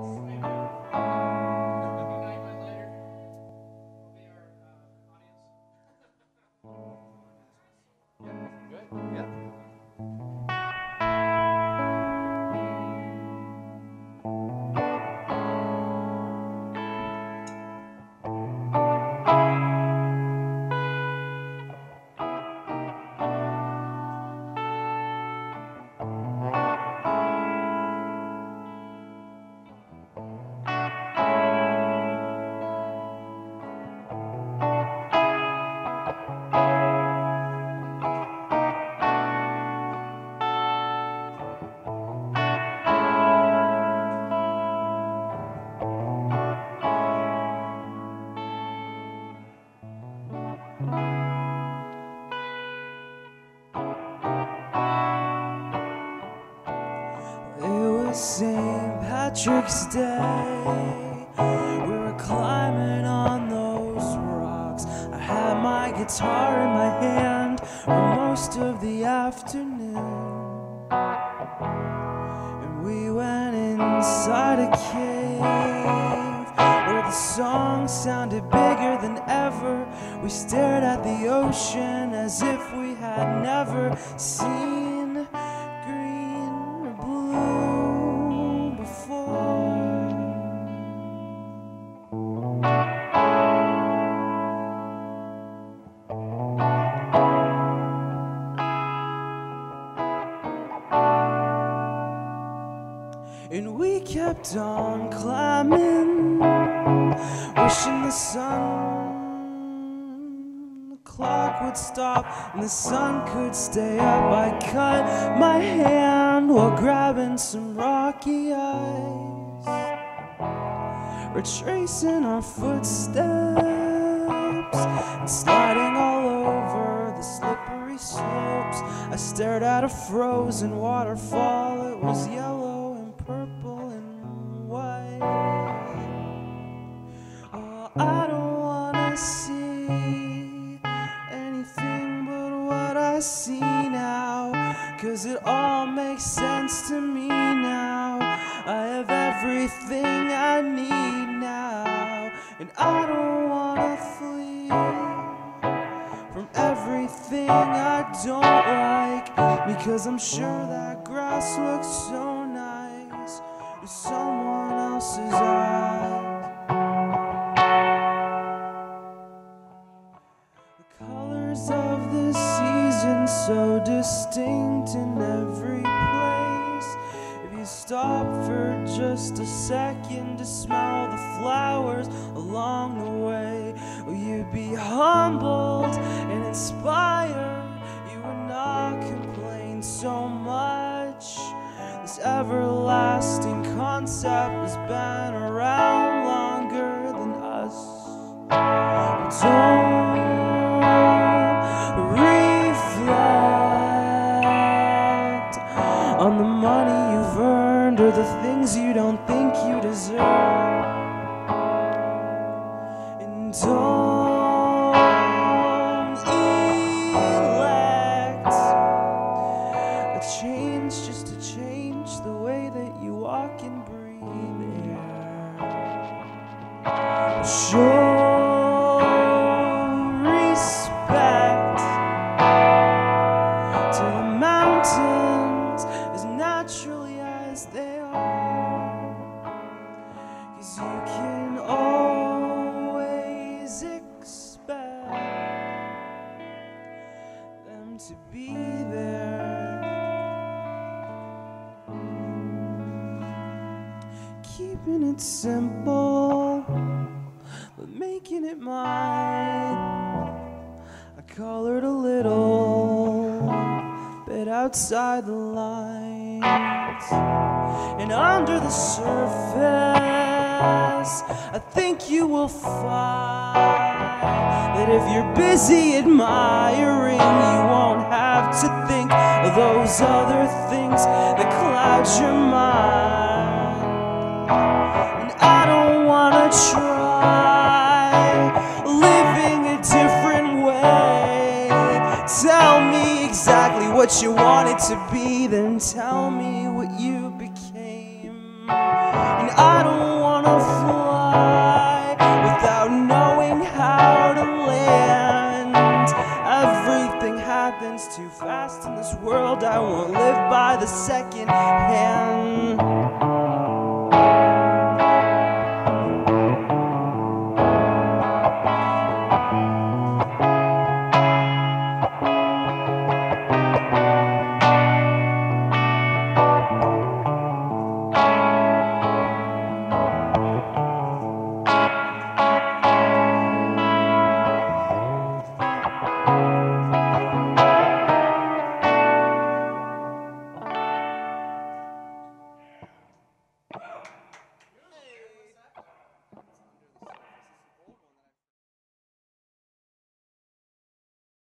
Thanks. St. Patrick's Day. We were climbing on those rocks. I had my guitar in my hand for most of the afternoon. And we went inside a cave where the song sounded bigger than ever. We stared at the ocean as if we had never seen And we kept on climbing, wishing the sun, the clock would stop and the sun could stay up. I cut my hand while grabbing some rocky ice, retracing our footsteps and sliding all over the slippery slopes. I stared at a frozen waterfall. It was yellow purple and white. Oh, I don't wanna see anything but what I see now. Cause it all makes sense to me now. I have everything I need now. And I don't wanna flee from everything I don't like because I'm sure that grass looks so someone else's eyes. The colors of the season so distinct in every place. If you stop for just a second to smell the flowers along the way, well, you'd be humbled and inspired. You would not complain so much. This everlasting concept has been around longer than us. Don't reflect on the money you've earned or the things you don't think you deserve. And don't elect a change just to change the way that you walk and breathe air. Keeping it simple, but making it mine. I colored a little bit outside the lines. And under the surface, I think you will find that if you're busy admiring, you won't have to think of those other things that cloud your mind. Try living a different way. Tell me exactly what you wanted to be, then tell me what you became. And I don't wanna fly without knowing how to land. Everything happens too fast in this world. I won't live by the second hand. you.